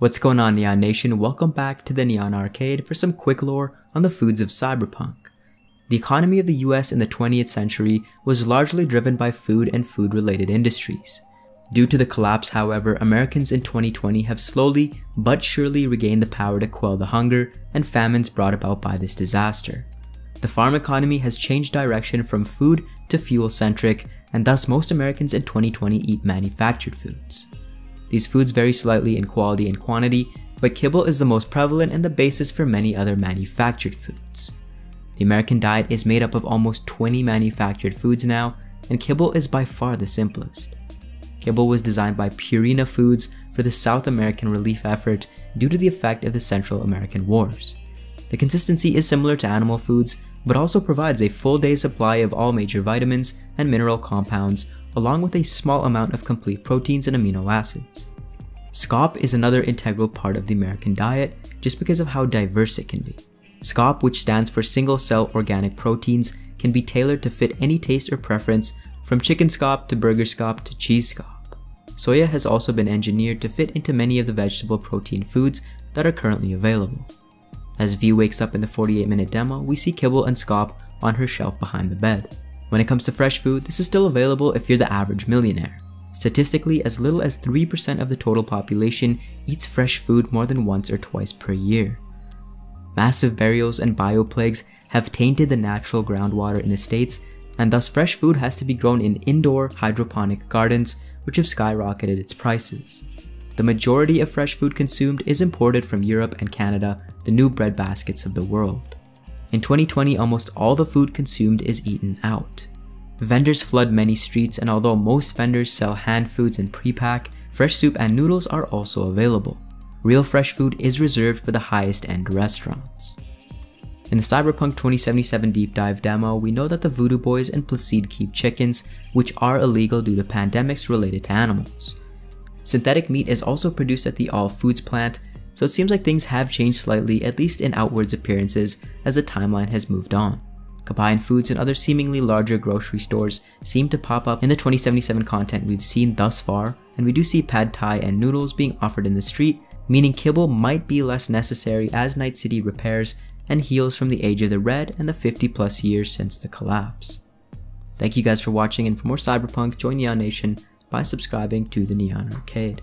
What's going on Neon Nation? Welcome back to the Neon Arcade for some quick lore on the foods of cyberpunk. The economy of the US in the 20th century was largely driven by food and food related industries. Due to the collapse however, Americans in 2020 have slowly but surely regained the power to quell the hunger and famines brought about by this disaster. The farm economy has changed direction from food to fuel centric and thus most Americans in 2020 eat manufactured foods. These foods vary slightly in quality and quantity, but kibble is the most prevalent and the basis for many other manufactured foods. The American diet is made up of almost 20 manufactured foods now, and kibble is by far the simplest. Kibble was designed by Purina Foods for the South American relief effort due to the effect of the Central American Wars. The consistency is similar to animal foods, but also provides a full day supply of all major vitamins and mineral compounds along with a small amount of complete proteins and amino acids. SCOP is another integral part of the American diet just because of how diverse it can be. SCOP, which stands for Single Cell Organic Proteins, can be tailored to fit any taste or preference from chicken SCOP to burger SCOP to cheese SCOP. Soya has also been engineered to fit into many of the vegetable protein foods that are currently available. As V wakes up in the 48 minute demo, we see Kibble and SCOP on her shelf behind the bed. When it comes to fresh food, this is still available if you're the average millionaire. Statistically, as little as 3% of the total population eats fresh food more than once or twice per year. Massive burials and bioplagues have tainted the natural groundwater in the states, and thus fresh food has to be grown in indoor hydroponic gardens, which have skyrocketed its prices. The majority of fresh food consumed is imported from Europe and Canada, the new breadbaskets of the world. In 2020, almost all the food consumed is eaten out. Vendors flood many streets and although most vendors sell hand foods and pre-pack, fresh soup and noodles are also available. Real fresh food is reserved for the highest end restaurants. In the Cyberpunk 2077 deep dive demo, we know that the Voodoo Boys and Placide keep chickens, which are illegal due to pandemics related to animals. Synthetic meat is also produced at the All Foods plant, so it seems like things have changed slightly, at least in outwards appearances, as the timeline has moved on. Combined Foods and other seemingly larger grocery stores seem to pop up in the 2077 content we've seen thus far, and we do see pad thai and noodles being offered in the street, meaning kibble might be less necessary as Night City repairs and heals from the age of the red and the 50 plus years since the collapse. Thank you guys for watching and for more Cyberpunk, join Neon Nation by subscribing to the Neon Arcade.